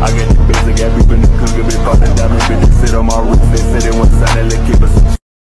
I get the basic, every bit of cook, if it fuck the diamond, bitch, sit on my roof, they sit in one side and let keep us.